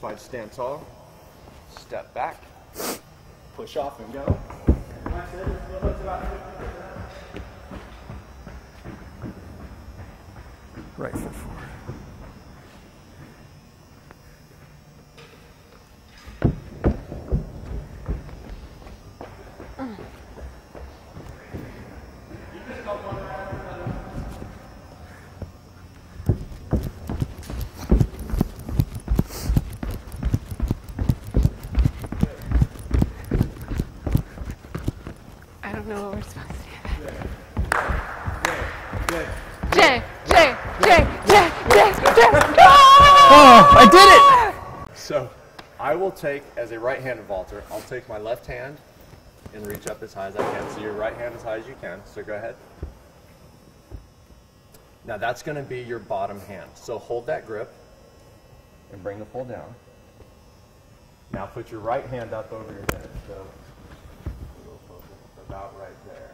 Find stand tall. Step back. Push off and go. Right foot forward. Don't know what we're supposed to do. J, J, J, J, J, J. Oh, I did it! So I will take, as a right-handed vaulter, I'll take my left hand and reach up as high as I can. So your right hand as high as you can. So go ahead. Now that's going to be your bottom hand. So hold that grip and bring the pull down. Now put your right hand up over your head. So a little closer, about right there.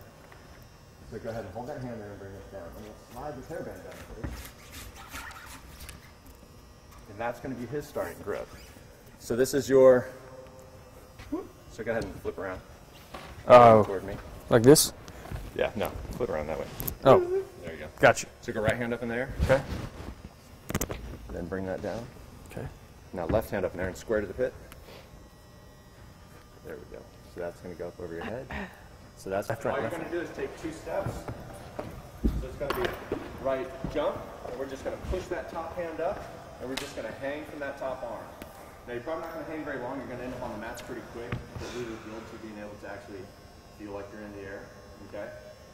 So go ahead and hold that hand there and bring it down. And we'll slide this hairband down, please. And that's going to be his starting grip. So this is your. So go ahead and flip around Oh, toward me. like this? Yeah, no, flip around that way. Oh, There you go. gotcha. So go right hand up in there, Okay. then bring that down. Okay. Now left hand up in there and square to the pit. There we go. So that's going to go up over your head. So that's Left, all right, you're left. going to do is take two steps. So it's going to be right jump, and we're just going to push that top hand up, and we're just going to hang from that top arm. Now you're probably not going to hang very long. You're going to end up on the mats pretty quick, but we would build to being able to actually feel like you're in the air. Okay.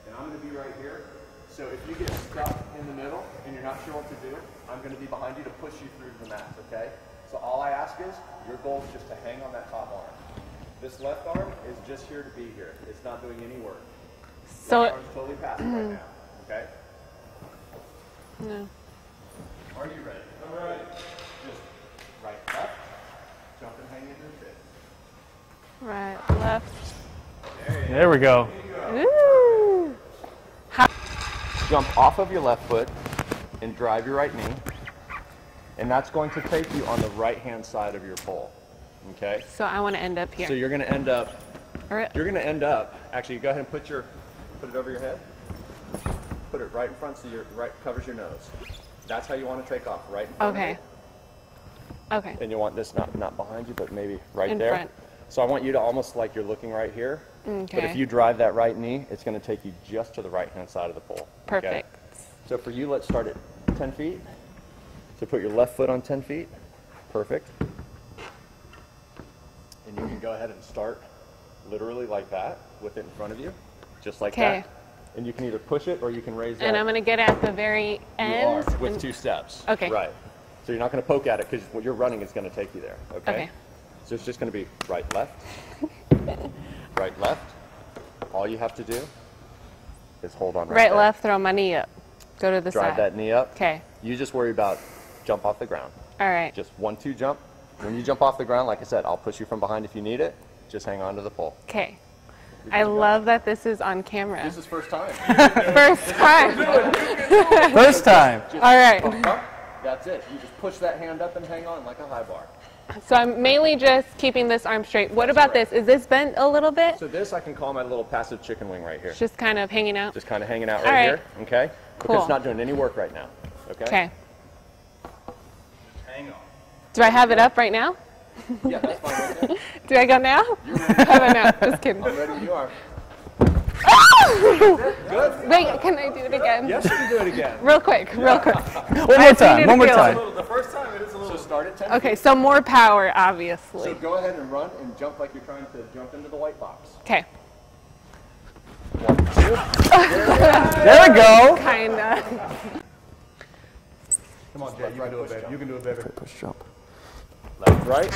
And I'm going to be right here. So if you get stuck in the middle and you're not sure what to do, I'm going to be behind you to push you through the mats. Okay. So all I ask is your goal is just to hang on that top arm. This left arm is just here to be here. It's not doing any work. So, Left arm's totally passive right now. Okay. no. Are you ready? All right. Just right, left, jump and hang into the pit. Right, left. There we go. Ooh. Jump off of your left foot and drive your right knee. And that's going to take you on the right hand side of your pole. Okay? So I want to end up here. So you're going to end up Or- you're going to end up actually go ahead and put your put it over your head. Put it right in front so your right covers your nose. That's how you want to take off, right in front Okay. Okay. And you want this not not behind you, but maybe right In there. front. So I want you to almost like you're looking right here. Okay. But if you drive that right knee, it's going to take you just to the right hand side of the pole. okay? Perfect. So for you, let's start at 10 feet. So put your left foot on 10 feet. Perfect. You can go ahead and start literally like that with it in front of you, just like Okay. that. And you can either push it or you can raise it. And I'm going to get at the very you end. are with two steps. Okay. Right. So you're not going to poke at it because what you're running is going to take you there. Okay. Okay. So it's just going to be right, left, right, left. All you have to do is hold on right, Right, left, throw my knee up. Go to the Drive side. Drive that knee up. Okay. You just worry about jump off the ground. All right. Just one, two jump. When you jump off the ground, like I said, I'll push you from behind if you need it. Just hang on to the pole. Okay. I love that this is on camera. This is first time. First time. First time. All right. Bump, bump. That's it. You just push that hand up and hang on like a high bar. So I'm mainly just keeping this arm straight. What about this? Is this bent a little bit? So this I can call my little passive chicken wing right here. Just kind of hanging out. Just kind of hanging out All right, right. here. Okay. Because Cool. it's not doing any work right now. Okay. Okay. Hang on. Do I have it up right now? Yeah, that's fine right there. Do I go now? How about now? Just kidding. I'm ready you are. Ah! Good. Wait, can I do it again? Yes, you can do it again. Real quick, real quick. One more time. One more to feel time. The first time it is a little. So start at 10 Okay, so more power, obviously. So go ahead and run and jump like you're trying to jump into the white box. Okay, One, two. There we go. kinda. Come on, Jay. You can do it, baby. You can do it, baby. Push jump. Left, right.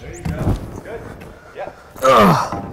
There you go. Good. Yeah. Okay.